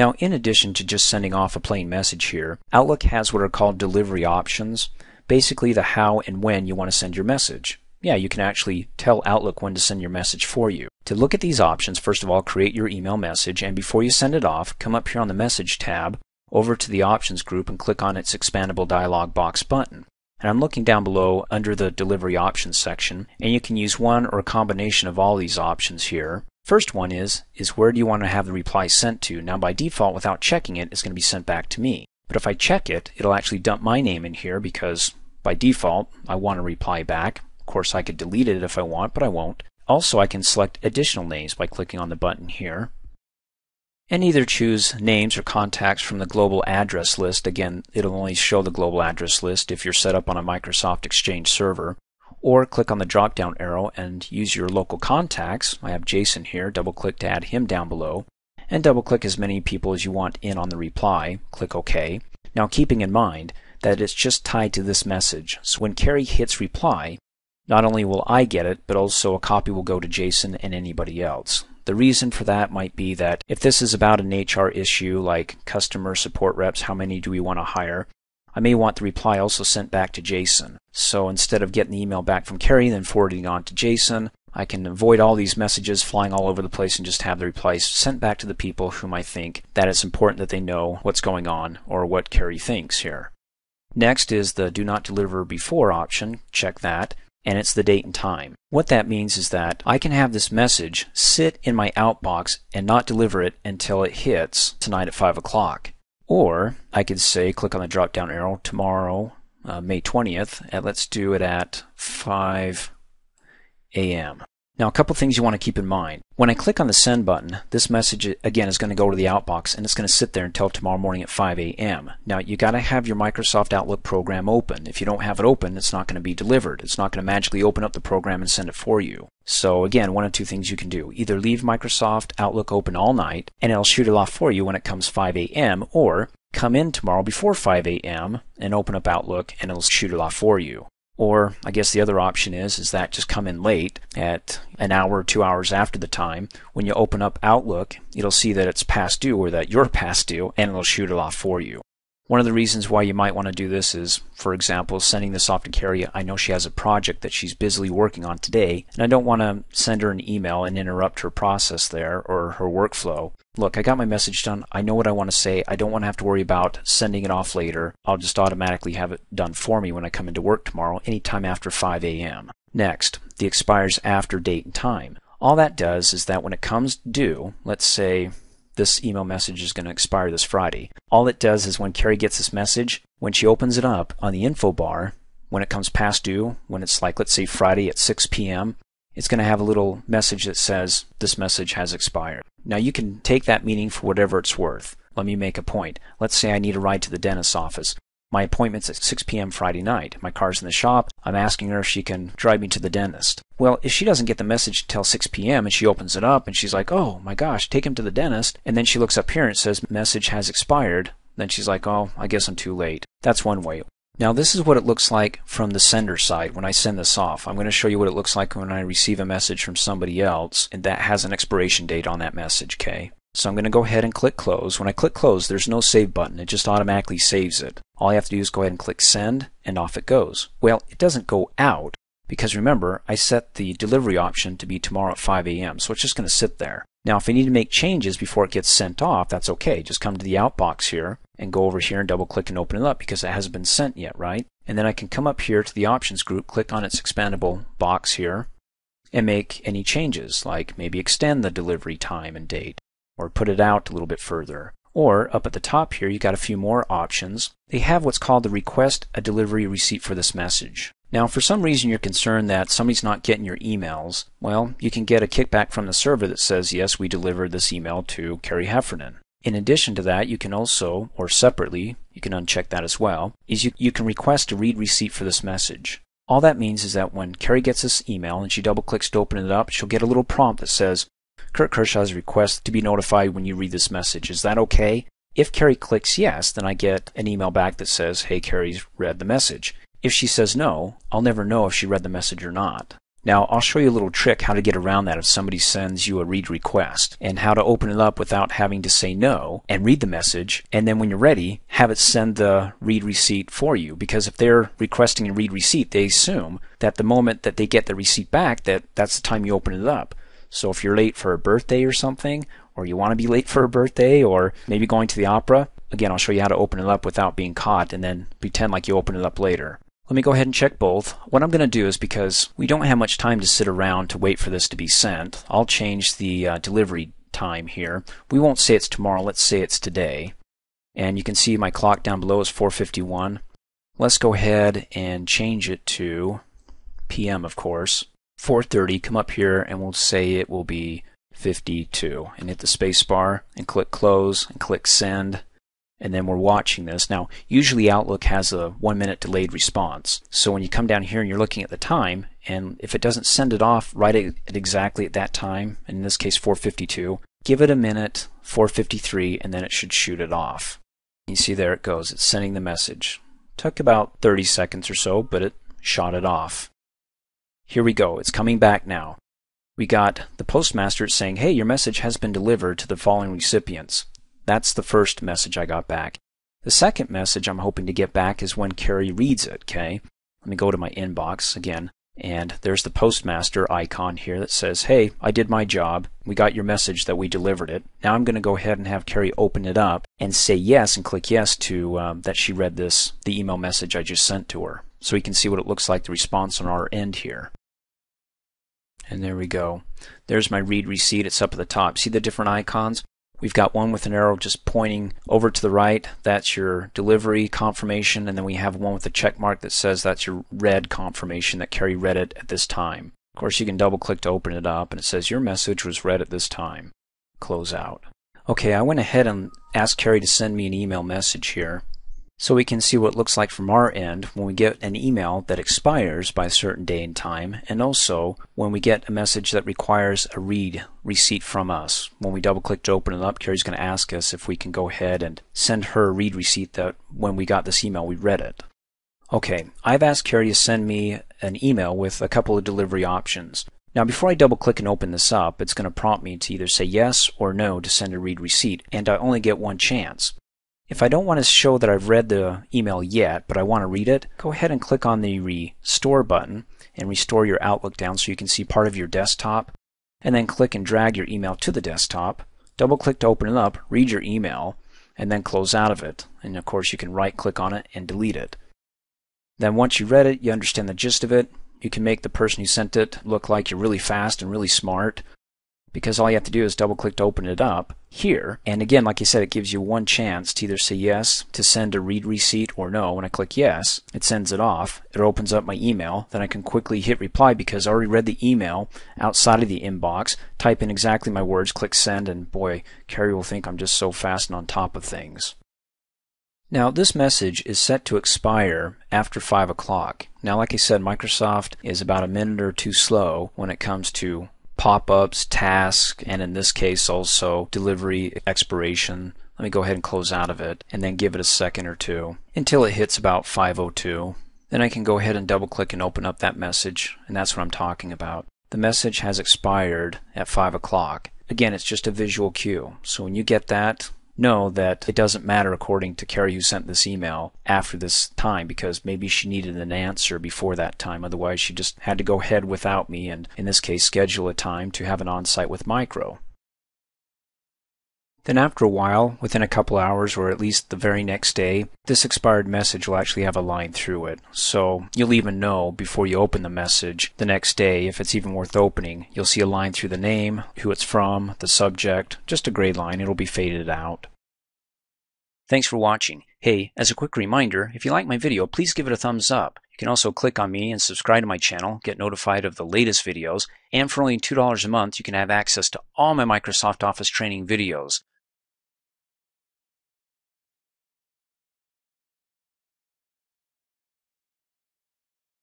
Now, in addition to just sending off a plain message here, Outlook has what are called delivery options, basically the how and when you want to send your message. Yeah, you can actually tell Outlook when to send your message for you. To look at these options, first of all, create your email message, and before you send it off, come up here on the Message tab, over to the Options group, and click on its expandable dialog box button. And I'm looking down below under the Delivery Options section, and you can use one or a combination of all these options here. First one is, is where do you want to have the reply sent to? Now by default, without checking it, it's going to be sent back to me. But if I check it, it'll actually dump my name in here because by default, I want to reply back. Of course, I could delete it if I want, but I won't. Also, I can select additional names by clicking on the button here. And either choose names or contacts from the global address list. Again, it'll only show the global address list if you're set up on a Microsoft Exchange server or click on the drop down arrow and use your local contacts. I have Jason here, double click to add him down below, and double click as many people as you want in on the reply. Click OK. Now keeping in mind that it's just tied to this message, so when Carrie hits reply, not only will I get it, but also a copy will go to Jason and anybody else. The reason for that might be that if this is about an HR issue like customer support reps, how many do we want to hire, I may want the reply also sent back to Jason. So instead of getting the email back from Carrie and then forwarding on to Jason, I can avoid all these messages flying all over the place and just have the replies sent back to the people whom I think that it's important that they know what's going on or what Carrie thinks here. Next is the do not deliver before option. Check that. And it's the date and time. What that means is that I can have this message sit in my outbox and not deliver it until it hits tonight at 5 o'clock. Or I could say, click on the drop down arrow tomorrow, uh, May 20th, and let's do it at 5 a.m. Now, a couple things you want to keep in mind. When I click on the send button, this message again is going to go to the outbox and it's going to sit there until tomorrow morning at 5 a.m. Now, you got to have your Microsoft Outlook program open. If you don't have it open, it's not going to be delivered. It's not going to magically open up the program and send it for you. So again, one of two things you can do. Either leave Microsoft Outlook open all night and it'll shoot it off for you when it comes 5 a.m. or come in tomorrow before 5 a.m. and open up Outlook and it'll shoot it off for you. Or I guess the other option is is that just come in late at an hour or two hours after the time. When you open up Outlook, it'll see that it's past due or that you're past due and it'll shoot it off for you. One of the reasons why you might want to do this is, for example, sending this off to Carrie. I know she has a project that she's busily working on today, and I don't want to send her an email and interrupt her process there or her workflow look, I got my message done. I know what I want to say. I don't want to have to worry about sending it off later. I'll just automatically have it done for me when I come into work tomorrow, anytime after 5 a.m. Next, the expires after date and time. All that does is that when it comes due, let's say this email message is going to expire this Friday. All it does is when Carrie gets this message, when she opens it up on the info bar, when it comes past due, when it's like, let's say Friday at 6 p.m., it's going to have a little message that says this message has expired. Now you can take that meaning for whatever it's worth. Let me make a point. Let's say I need a ride to the dentist's office. My appointment's at 6 p.m. Friday night. My car's in the shop. I'm asking her if she can drive me to the dentist. Well, if she doesn't get the message until 6 p.m. and she opens it up and she's like, oh my gosh, take him to the dentist, and then she looks up here and says message has expired, then she's like, oh, I guess I'm too late. That's one way. Now this is what it looks like from the sender side when I send this off. I'm going to show you what it looks like when I receive a message from somebody else and that has an expiration date on that message, okay? So I'm going to go ahead and click close. When I click close, there's no save button. It just automatically saves it. All I have to do is go ahead and click send and off it goes. Well, it doesn't go out because remember, I set the delivery option to be tomorrow at 5 a.m. So it's just going to sit there. Now, if I need to make changes before it gets sent off, that's okay. Just come to the outbox here and go over here and double click and open it up because it hasn't been sent yet, right? And then I can come up here to the options group, click on its expandable box here, and make any changes, like maybe extend the delivery time and date, or put it out a little bit further. Or up at the top here, you got a few more options. They have what's called the request a delivery receipt for this message. Now, for some reason you're concerned that somebody's not getting your emails, well, you can get a kickback from the server that says, yes, we delivered this email to Carrie Heffernan. In addition to that, you can also, or separately, you can uncheck that as well, is you, you can request a read receipt for this message. All that means is that when Carrie gets this email and she double clicks to open it up, she'll get a little prompt that says, Kirt Kershaw's request to be notified when you read this message. Is that okay? If Carrie clicks yes, then I get an email back that says, hey, Carrie's read the message. If she says no, I'll never know if she read the message or not. Now, I'll show you a little trick how to get around that if somebody sends you a read request and how to open it up without having to say no and read the message. And then when you're ready, have it send the read receipt for you. Because if they're requesting a read receipt, they assume that the moment that they get the receipt back, that that's the time you open it up. So if you're late for a birthday or something, or you want to be late for a birthday, or maybe going to the opera, again, I'll show you how to open it up without being caught and then pretend like you open it up later. Let me go ahead and check both. What I'm going to do is because we don't have much time to sit around to wait for this to be sent, I'll change the uh, delivery time here. We won't say it's tomorrow, let's say it's today. And you can see my clock down below is 451. Let's go ahead and change it to PM, of course. 4.30, come up here and we'll say it will be 52. And hit the space bar and click close and click send and then we're watching this. Now, usually Outlook has a one minute delayed response. So when you come down here and you're looking at the time, and if it doesn't send it off right at, exactly at that time, in this case 452, give it a minute, 453, and then it should shoot it off. You see there it goes, it's sending the message. Took about 30 seconds or so, but it shot it off. Here we go, it's coming back now. We got the postmaster saying, hey, your message has been delivered to the following recipients. That's the first message I got back. The second message I'm hoping to get back is when Carrie reads it, okay? Let me go to my inbox again. And there's the postmaster icon here that says, hey, I did my job. We got your message that we delivered it. Now I'm going to go ahead and have Carrie open it up and say yes and click yes to um, that she read this, the email message I just sent to her. So we can see what it looks like, the response on our end here. And there we go. There's my read receipt. It's up at the top. See the different icons? We've got one with an arrow just pointing over to the right. That's your delivery confirmation. And then we have one with a check mark that says that's your read confirmation that Carrie read it at this time. Of course, you can double click to open it up and it says your message was read at this time. Close out. Okay, I went ahead and asked Carrie to send me an email message here so we can see what it looks like from our end when we get an email that expires by a certain day and time, and also when we get a message that requires a read receipt from us. When we double click to open it up, Carrie's going to ask us if we can go ahead and send her a read receipt that when we got this email we read it. Okay, I've asked Carrie to send me an email with a couple of delivery options. Now before I double click and open this up, it's going to prompt me to either say yes or no to send a read receipt, and I only get one chance. If I don't want to show that I've read the email yet, but I want to read it, go ahead and click on the Restore button and restore your Outlook down so you can see part of your desktop. And then click and drag your email to the desktop. Double click to open it up, read your email, and then close out of it. And of course, you can right click on it and delete it. Then once you read it, you understand the gist of it, you can make the person who sent it look like you're really fast and really smart, because all you have to do is double click to open it up here. And again, like I said, it gives you one chance to either say yes to send a read receipt or no. When I click yes, it sends it off. It opens up my email. Then I can quickly hit reply because I already read the email outside of the inbox, type in exactly my words, click send, and boy, Carrie will think I'm just so fast and on top of things. Now, this message is set to expire after 5 o'clock. Now, like I said, Microsoft is about a minute or two slow when it comes to pop-ups, tasks, and in this case also delivery expiration. Let me go ahead and close out of it and then give it a second or two until it hits about 502. Then I can go ahead and double click and open up that message and that's what I'm talking about. The message has expired at 5 o'clock. Again, it's just a visual cue. So when you get that, know that it doesn't matter according to Carrie who sent this email after this time because maybe she needed an answer before that time. Otherwise, she just had to go ahead without me and, in this case, schedule a time to have an on site with Micro. Then after a while, within a couple hours or at least the very next day, this expired message will actually have a line through it. So you'll even know before you open the message the next day if it's even worth opening. You'll see a line through the name, who it's from, the subject, just a gray line. It'll be faded out. Thanks for watching. Hey, as a quick reminder, if you like my video, please give it a thumbs up. You can also click on me and subscribe to my channel, get notified of the latest videos, and for only $2 a month, you can have access to all my Microsoft Office training videos.